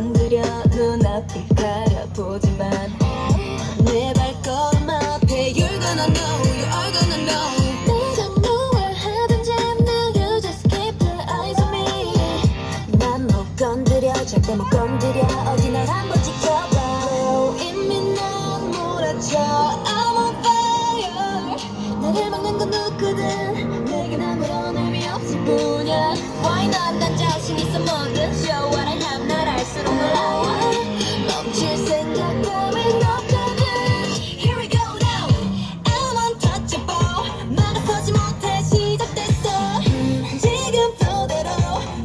건드려 눈앞을 가려보지만 내 발걸음 앞에 You're gonna know, you're gonna know 내가 무얼 하든지 now you just keep your eyes on me 난 못 건드려 절대 못 건드려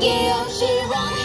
Gail Sheeran. She runs.